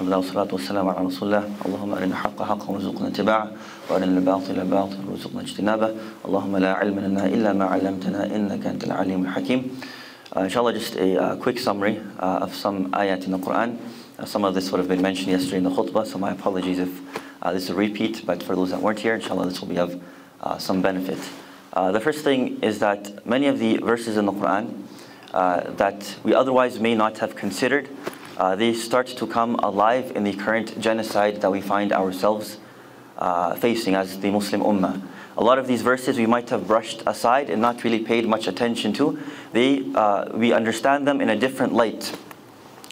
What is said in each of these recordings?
الحمد لله والصلاة والسلام على رسول الله اللهم أرنا الحق حقا وارزقنا اتباعه وأرنا الباطل باطلا وارزقنا اجتنابه اللهم لا علم لنا إلا ما علمتنا إنك أنت العليم الحكيم uh, Inshallah just a uh, quick summary uh, of some ayat in the Quran uh, some of this would have been mentioned yesterday in the khutbah so my apologies if uh, this is a repeat but for those that weren't here inshallah this will be of uh, some benefit uh, the first thing is that many of the verses in the Quran uh, that we otherwise may not have considered uh, they start to come alive in the current genocide that we find ourselves uh, facing as the Muslim Ummah. A lot of these verses we might have brushed aside and not really paid much attention to. They, uh, we understand them in a different light,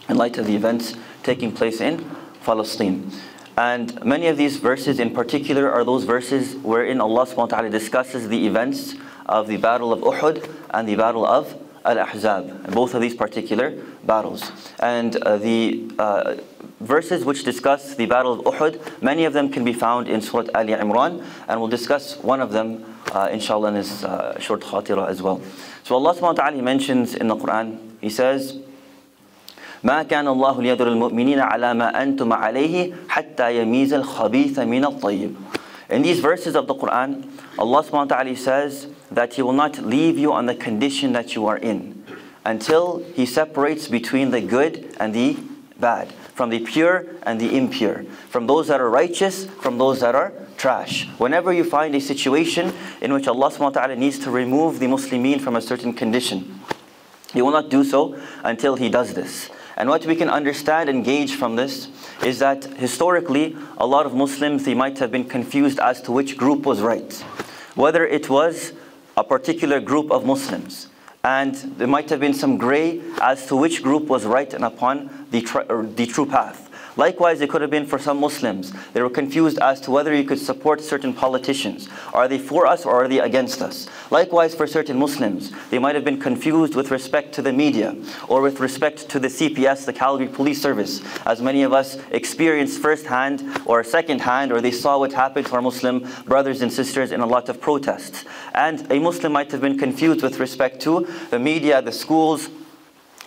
in light of the events taking place in Palestine. And many of these verses in particular are those verses wherein Allah subhanahu wa ta'ala discusses the events of the battle of Uhud and the battle of Al-Ahzab, and both of these particular battles. And uh, the uh, verses which discuss the battle of Uhud, many of them can be found in Surah Ali Imran, and we'll discuss one of them, uh, inshallah, in this uh, short khatira as well. So Allah subhanahu wa ta'ala mentions in the Quran, He says, ما كان الله ليذر المؤمنين على ما أنتم عليه حتى يميز الخبيث من الطيب. in these verses of the Quran, Allah subhanahu wa ta'ala says that He will not leave you on the condition that you are in until He separates between the good and the bad, from the pure and the impure, from those that are righteous, from those that are trash. Whenever you find a situation in which Allah subhanahu wa ta'ala needs to remove the Muslimin from a certain condition, He will not do so until He does this. And what we can understand and gauge from this is that historically, a lot of Muslims, they might have been confused as to which group was right. Whether it was a particular group of Muslims, and there might have been some gray as to which group was right and upon the, the true path. Likewise, it could have been for some Muslims. They were confused as to whether you could support certain politicians. Are they for us or are they against us? Likewise, for certain Muslims, they might have been confused with respect to the media or with respect to the CPS, the Calgary Police Service, as many of us experienced firsthand or secondhand, or they saw what happened to our Muslim brothers and sisters in a lot of protests. And a Muslim might have been confused with respect to the media, the schools,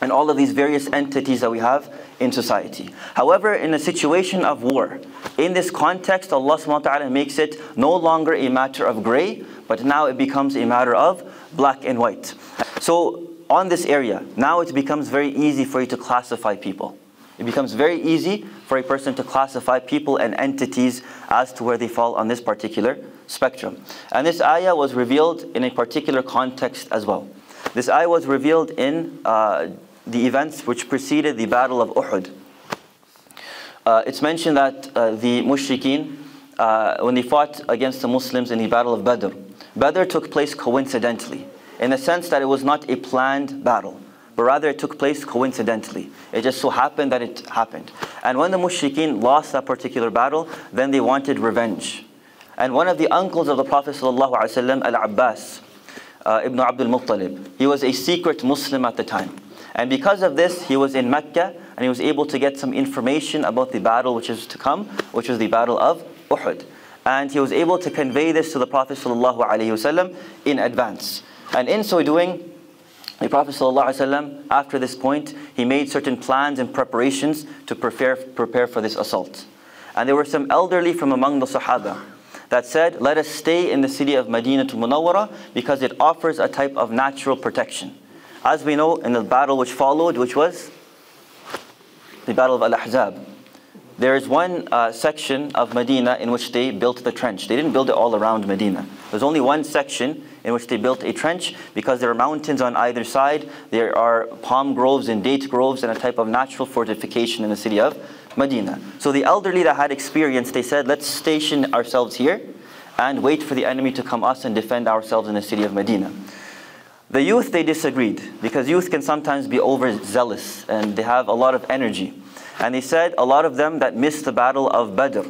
and all of these various entities that we have in society. However, in a situation of war, in this context, Allah subhanahu wa ta'ala makes it no longer a matter of gray, but now it becomes a matter of black and white. So on this area, now it becomes very easy for you to classify people. It becomes very easy for a person to classify people and entities as to where they fall on this particular spectrum. And this ayah was revealed in a particular context as well. This ayah was revealed in uh, the events which preceded the battle of Uhud. Uh, it's mentioned that uh, the mushrikeen, uh, when they fought against the Muslims in the battle of Badr, Badr took place coincidentally, in the sense that it was not a planned battle, but rather it took place coincidentally. It just so happened that it happened. And when the mushrikeen lost that particular battle, then they wanted revenge. And one of the uncles of the Prophet ﷺ, Al-Abbas, uh, Ibn Abdul Muttalib, he was a secret Muslim at the time. And because of this, he was in Mecca and he was able to get some information about the battle which is to come, which was the battle of Uhud. And he was able to convey this to the Prophet ﷺ in advance. And in so doing, the Prophet ﷺ, after this point, he made certain plans and preparations to prepare, prepare for this assault. And there were some elderly from among the Sahaba that said, let us stay in the city of Medina to Munawwara because it offers a type of natural protection. As we know in the battle which followed, which was the battle of Al-Ahzab, there is one uh, section of Medina in which they built the trench. They didn't build it all around Medina. There's only one section in which they built a trench because there are mountains on either side. There are palm groves and date groves and a type of natural fortification in the city of Medina. So the elderly that had experience, they said, let's station ourselves here and wait for the enemy to come us and defend ourselves in the city of Medina. The youth, they disagreed because youth can sometimes be overzealous and they have a lot of energy. And they said a lot of them that missed the battle of Badr,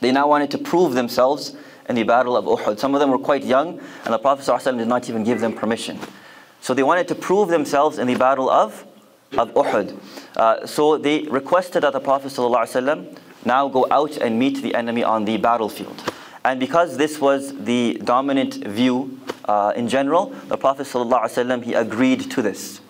they now wanted to prove themselves in the battle of Uhud. Some of them were quite young and the Prophet ﷺ did not even give them permission. So they wanted to prove themselves in the battle of, of Uhud. Uh, so they requested that the Prophet ﷺ now go out and meet the enemy on the battlefield. And because this was the dominant view uh, in general, the Prophet ﷺ, he agreed to this.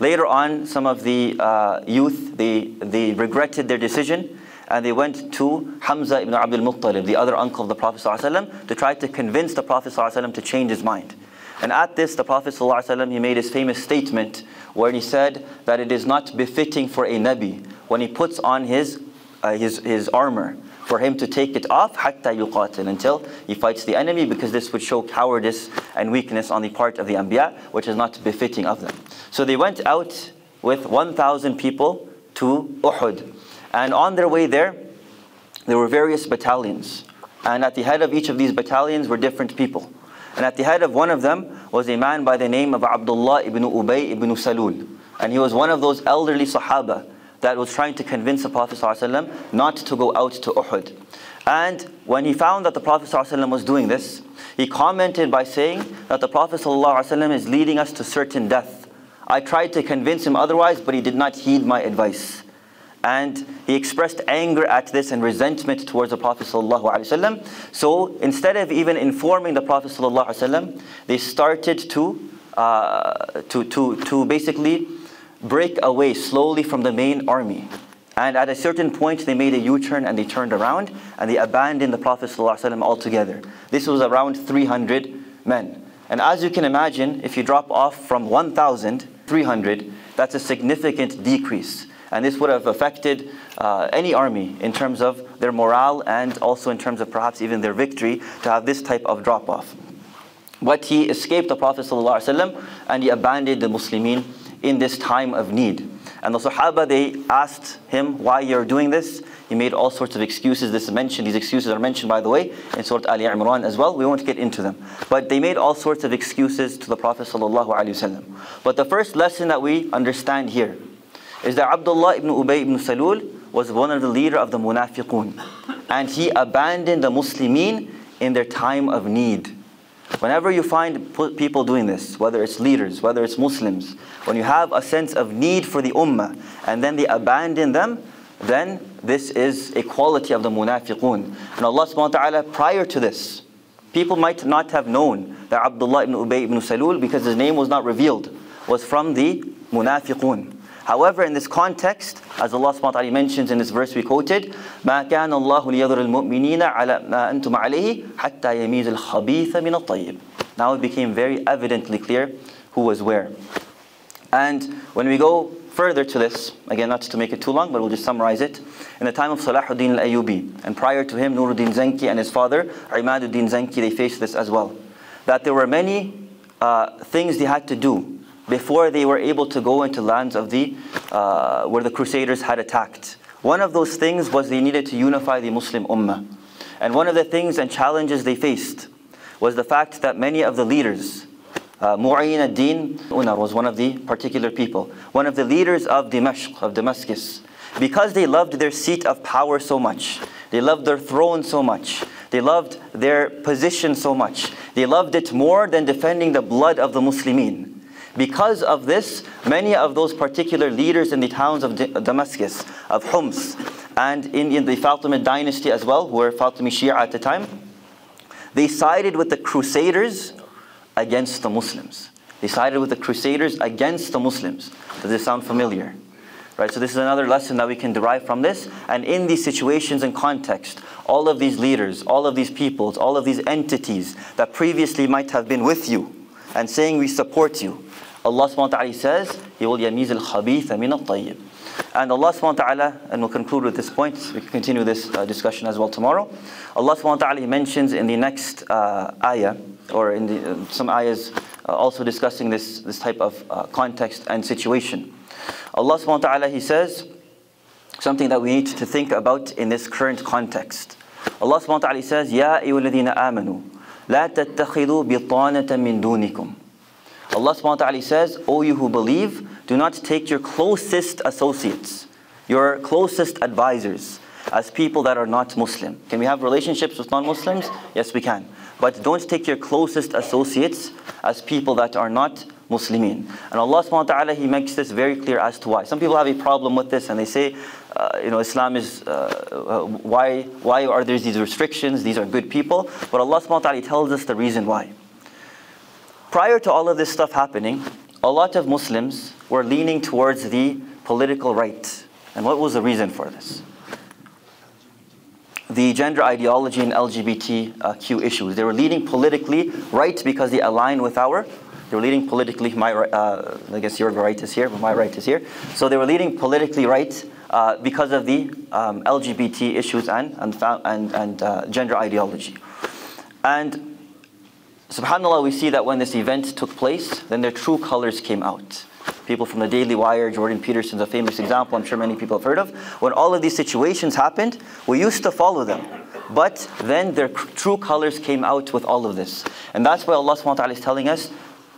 Later on, some of the uh, youth, they, they regretted their decision and they went to Hamza ibn Abdul Muttalib, the other uncle of the Prophet ﷺ, to try to convince the Prophet ﷺ to change his mind. And at this, the Prophet ﷺ, he made his famous statement where he said that it is not befitting for a Nabi when he puts on his, uh, his, his armor for him to take it off حتى يقاتل until he fights the enemy because this would show cowardice and weakness on the part of the Anbiya which is not befitting of them. So they went out with 1,000 people to Uhud and on their way there there were various battalions and at the head of each of these battalions were different people. And at the head of one of them was a man by the name of Abdullah ibn Ubay ibn Salul. And he was one of those elderly Sahaba that was trying to convince the Prophet ﷺ not to go out to Uhud. And when he found that the Prophet ﷺ was doing this, he commented by saying that the Prophet ﷺ is leading us to certain death. I tried to convince him otherwise, but he did not heed my advice. And he expressed anger at this and resentment towards the Prophet ﷺ. So instead of even informing the Prophet ﷺ, they started to, uh, to, to, to basically break away slowly from the main army. And at a certain point, they made a U turn and they turned around and they abandoned the Prophet ﷺ altogether. This was around 300 men. And as you can imagine, if you drop off from 1,300, that's a significant decrease. And this would have affected uh, any army in terms of their morale and also in terms of perhaps even their victory to have this type of drop off. But he escaped the Prophet ﷺ and he abandoned the Muslimin in this time of need. And the Sahaba, they asked him why you're doing this. He made all sorts of excuses. This is mentioned, these excuses are mentioned, by the way, in Surah Ali Imran as well. We won't get into them. But they made all sorts of excuses to the Prophet ﷺ. But the first lesson that we understand here is that Abdullah ibn Ubay ibn Salul was one of the leader of the Munafiqun. And he abandoned the Muslimin in their time of need. Whenever you find people doing this, whether it's leaders, whether it's Muslims, when you have a sense of need for the ummah and then they abandon them, then this is a quality of the munafiqun. And Allah subhanahu wa ta'ala, prior to this, people might not have known that Abdullah ibn Ubay ibn Salul, because his name was not revealed, was from the munafiqun. However, in this context, as Allah subhanahu wa ta'ala mentions in this verse we quoted, ما كان الله ليذر المؤمنين على ما أنتم عليه حتى يميز الخبيث من الطيب. Now it became very evidently clear who was where. And when we go further to this, again not to make it too long, but we'll just summarize it. In the time of Salahuddin al-Ayyubi, and prior to him Nuruddin Zanki and his father, Imaduddin Zanki, they faced this as well. That there were many uh, things they had to do before they were able to go into lands of the uh, where the Crusaders had attacked. One of those things was they needed to unify the Muslim Ummah. And one of the things and challenges they faced was the fact that many of the leaders, uh, Mu'in ad-Din Unar was one of the particular people, one of the leaders of Dimashq, of Damascus, because they loved their seat of power so much, they loved their throne so much, they loved their position so much, they loved it more than defending the blood of the Muslimin. Because of this, many of those particular leaders in the towns of Damascus, of Homs, and in, in the Fatimid dynasty as well, who were Fatimid Shia at the time, they sided with the Crusaders against the Muslims. They sided with the Crusaders against the Muslims. Does this sound familiar? Right, so this is another lesson that we can derive from this. And in these situations and context, all of these leaders, all of these peoples, all of these entities that previously might have been with you and saying we support you, Allah subhanahu wa ta'ala says, He will yamiz al-khabitha min al-tayyib. And Allah subhanahu wa ta'ala, and we'll conclude with this point, we can continue this uh, discussion as well tomorrow. Allah subhanahu wa ta'ala mentions in the next uh, ayah, or in the, uh, some ayahs uh, also discussing this, this type of uh, context and situation. Allah subhanahu wa ta'ala, He says, something that we need to think about in this current context. Allah subhanahu wa ta'ala says, يَا أَيُّهَا الَّذِينَ آمَنُوا لَا تَتَّخِذُوا بِطَانَةً مِّن دُونِكُمْ Allah subhanahu wa ta'ala says, O you who believe, do not take your closest associates, your closest advisors, as people that are not Muslim. Can we have relationships with non-Muslims? Yes, we can. But don't take your closest associates as people that are not Muslimin. And Allah subhanahu wa ta'ala, He makes this very clear as to why. Some people have a problem with this and they say, uh, you know, Islam is, uh, uh, why, why are there these restrictions? These are good people. But Allah subhanahu wa ta'ala tells us the reason why. Prior to all of this stuff happening, a lot of Muslims were leaning towards the political right. And what was the reason for this? The gender ideology and LGBTQ issues. They were leaning politically right because they align with our they were leading politically. My, uh, I guess your right is here, but my right is here. So they were leading politically right uh, because of the um, LGBT issues and and and, and uh, gender ideology. And Subhanallah, we see that when this event took place, then their true colors came out. People from the Daily Wire, Jordan Peterson's a famous example, I'm sure many people have heard of. When all of these situations happened, we used to follow them. But then their true colors came out with all of this. And that's why Allah subhanahu is telling us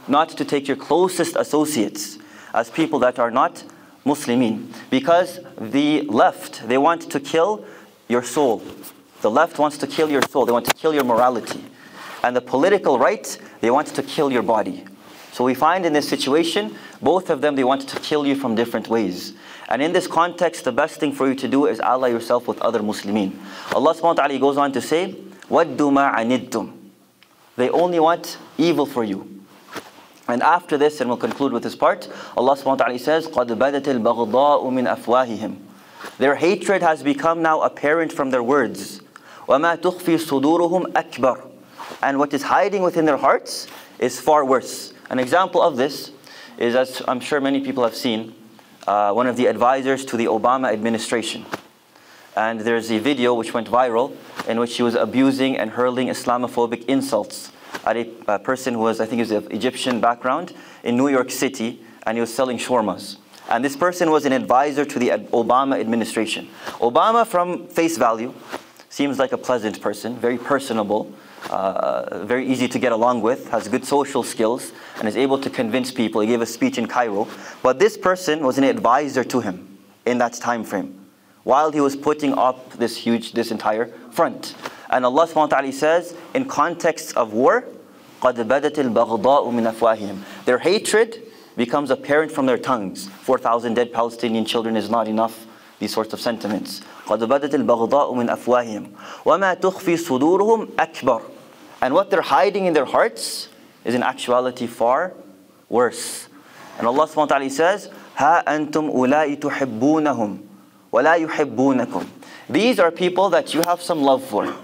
not to take your closest associates as people that are not Muslimin. Because the left, they want to kill your soul. The left wants to kill your soul. They want to kill your morality And the political right, they want to kill your body. So we find in this situation, both of them, they want to kill you from different ways. And in this context, the best thing for you to do is ally yourself with other Muslimin. Allah subhanahu wa ta'ala goes on to say, وَدُّ مَا عَنِدْتُمْ They only want evil for you. And after this, and we'll conclude with this part, Allah subhanahu wa ta'ala says, قَدْ بَدَتِ الْبَغْضَاءُ مِنْ أَفْوَاهِهِمْ Their hatred has become now apparent from their words. وَمَا تُخْفِي صُدُورُهُمْ أَكْبَرُ and what is hiding within their hearts is far worse. An example of this is, as I'm sure many people have seen, uh, one of the advisors to the Obama administration. And there's a video which went viral in which he was abusing and hurling Islamophobic insults at a, a person who was, I think he was of Egyptian background, in New York City, and he was selling shawarmas. And this person was an advisor to the Obama administration. Obama, from face value, seems like a pleasant person, very personable, uh, very easy to get along with, has good social skills, and is able to convince people. He gave a speech in Cairo. But this person was an advisor to him in that time frame while he was putting up this huge, this entire front. And Allah subhanahu wa ta'ala says, in context of war, قَدْ بَدَتِ الْبَغْضَاءُ مِنْ أَفْوَاهِهِمْ Their hatred becomes apparent from their tongues. 4,000 dead Palestinian children is not enough. These sorts of sentiments. قَدْ بَدَتِ الْبَغْضَاءُ مِنْ أَفْوَاهِهِمْ وَمَا تُخْفِي صُدُورُهُمْ أَكْبَرُ and what they're hiding in their hearts is in actuality far worse. And Allah subhanahu wa ta'ala says, Ha antum ulai tuhibbunahum wa la yuhibbunakum. These are people that you have some love for.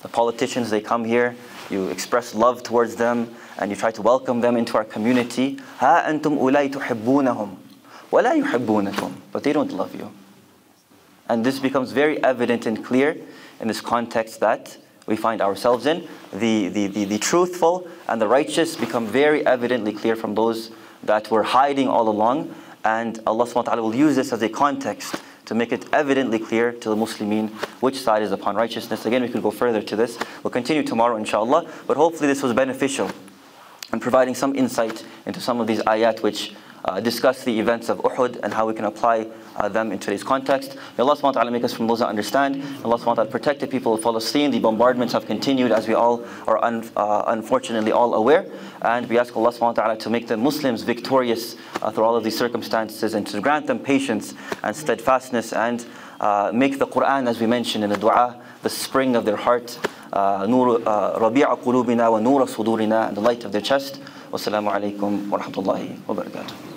The politicians, they come here, you express love towards them, and you try to welcome them into our community. Ha antum ulai tuhibbunahum wa la yuhibbunakum. But they don't love you. And this becomes very evident and clear in this context that we find ourselves in. The, the, the, the truthful and the righteous become very evidently clear from those that were hiding all along. And Allah subhanahu wa ta'ala will use this as a context to make it evidently clear to the Muslimin which side is upon righteousness. Again, we could go further to this. We'll continue tomorrow, inshallah. But hopefully, this was beneficial and providing some insight into some of these ayat which uh, discuss the events of Uhud and how we can apply uh, them in today's context. May Allah subhanahu wa ta'ala make us from those that understand. May Allah subhanahu wa ta'ala protect the people of Palestine. The bombardments have continued as we all are un, uh, unfortunately all aware. And we ask Allah subhanahu wa ta'ala to make the Muslims victorious uh, through all of these circumstances and to grant them patience and steadfastness and uh, make the Quran, as we mentioned in the dua, the spring of their heart, نور ربيع قلوبنا ونور صدورنا and the light of their chest. Wassalamu alaikum wa rahmatullahi wa barakatuh.